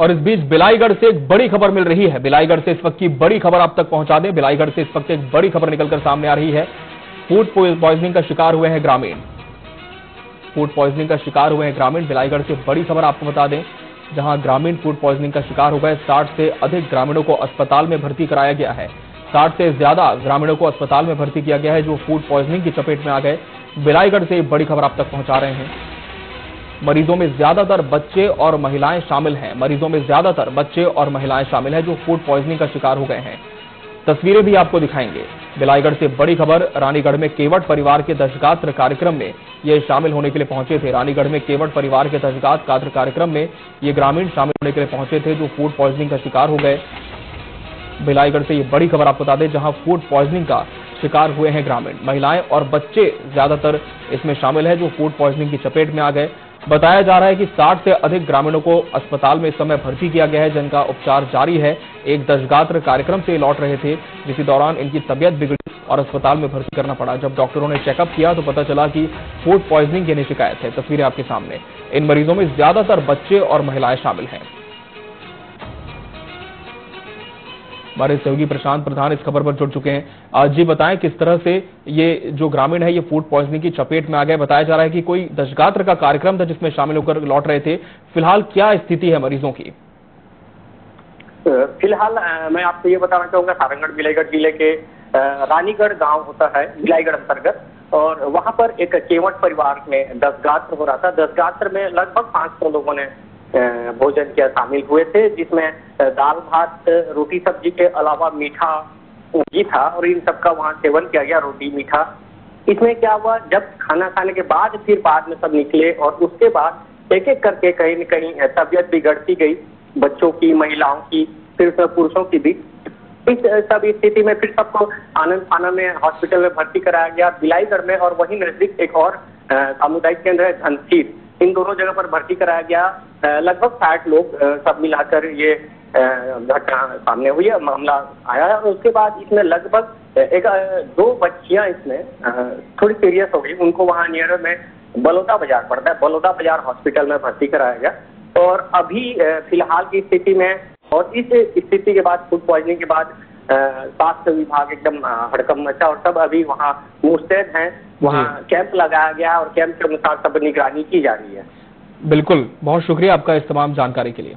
और इस बीच बिलाईगढ़ से एक बड़ी खबर मिल रही है। बिलाईगढ़ से इस वक्त की बड़ी खबर आप तक पहुँचा दें। बिलाईगढ़ से इस वक्त एक बड़ी खबर निकलकर सामने आ रही है। फ़ूड पॉइजनिंग का शिकार हुए हैं ग्रामीण। फ़ूड पॉइजनिंग का शिकार हुए हैं ग्रामीण। बिलाईगढ़ से बड़ी खबर आपको बता दें, जहाँ ग्रामीण फ़ूड पॉइजनिंग का शिकार हो गए। साठ से अधिक ग्रामीणों को अस्पताल में भर्ती कराया गया है। साठ से ज़्यादा ग्रामीणों को अस्पताल में भर्ती किया गया है, जो फ़ूड पॉइजनिंग की चपेट में आ गए। बिलाईगढ़ से बड़ी खबर आप तक पहुँचा रहे हैं। मरीजों में ज़्यादातर बच्चे और महिलाएँ शामिल हैं। मरीजों में ज़्यादातर बच्चे और महिलाएँ शामिल हैं जो फ़ूड पॉइजनिंग का शिकार हो गए हैं। तस्वीरें भी आपको दिखाएँगे। बिलाईगढ़ से बड़ी खबर, रानीगढ़ में केवट परिवार के दशगात्र कार्यक्रम में ये शामिल होने के लिए पहुँचे थे। रानीगढ़ में केवट परिवार के दशगात कात्र कार्यक्रम में ये ग्रामीण शामिल होने के लिए पहुँचे थे जो फ़ूड पॉइजनिंग का शिकार हो गए। बिलाईगढ़ से ये बड़ी खबर आपको बता दें, जहाँ फ़ूड पॉइजनिंग का शिकार हुए हैं ग्रामीण। महिलाएँ और बच्चे ज़्यादातर इसमें शामिल है जो फ़ूड पॉइजनिंग की चपेट में आ गए। बताया जा रहा है कि 60 से अधिक ग्रामीणों को अस्पताल में इस समय भर्ती किया गया है, जिनका उपचार जारी है। एक दशगात्र कार्यक्रम से लौट रहे थे, जिसी दौरान इनकी तबियत बिगड़ी और अस्पताल में भर्ती करना पड़ा। जब डॉक्टरों ने चेकअप किया तो पता चला कि फ़ूड प्वाइजनिंग की शिकायत है। तस्वीरें आपके सामने। इन मरीजों में ज़्यादातर बच्चे और महिलाएँ शामिल हैं। हमारे सहयोगी प्रशांत प्रधान इस खबर पर जुड़ चुके हैं। जी बताएँ किस तरह से ये जो ग्रामीण है, ये फ़ूड पॉइजनिंग की चपेट में आ गए बताया जा रहा है कि कोई दशगात्र का कार्यक्रम था जिसमें शामिल होकर लौट रहे थे। फ़िलहाल क्या स्थिति है मरीजों की? फ़िलहाल मैं आपको ये बताना चाहूँगा, सारंगढ़ बिलाईगढ़ ज़िले के रानीगढ़ गाँव होता है बिलाईगढ़ अंतर्गत। और वहाँ पर एक केवट परिवार में दसगात्र हो रहा था। दसगात्र में लगभग पाँच सौ लोगों ने भोजन किया शामिल हुए थे, जिसमें दाल, भात, रोटी सब्ज़ी के अलावा मीठा भी था और इन सबका वहाँ सेवन किया गया, रोटी, मीठा। इसमें क्या हुआ, जब खाना खाने के बाद फिर बाद में सब निकले और उसके बाद एक एक करके कहीं न कहीं तबियत बिगड़ती गई, बच्चों की, महिलाओं की, फिर पुरुषों की भी। इस सब स्थिति में फिर सबको आनंद, थाना में, हॉस्पिटल में भर्ती कराया गया, बिलाईगढ़ में और वही नज़दीक एक और सामुदायिक केंद्र है, धनसीर। इन दोनों जगह पर भर्ती कराया गया। लगभग साठ लोग सब मिलाकर ये घटना सामने हुई है, मामला आया है। और उसके बाद इसमें लगभग एक दो बच्चियाँ इसमें थोड़ी सीरियस हो गई। उनको वहाँ नियर में बलौदा बाज़ार पड़ता है। बलौदा बाज़ार हॉस्पिटल में भर्ती कराया गया। और अभी फ़िलहाल की स्थिति में और इस स्थिति के बाद फ़ूड पॉइजनिंग के बाद स्वास्थ्य विभाग एकदम हड़कम मचा और सब अभी वहाँ मुस्तैद हैं। वहाँ कैंप लगाया गया और कैंप के अनुसार सब निगरानी की जा रही है। बिल्कुल बहुत शुक्रिया आपका इस तमाम जानकारी के लिए।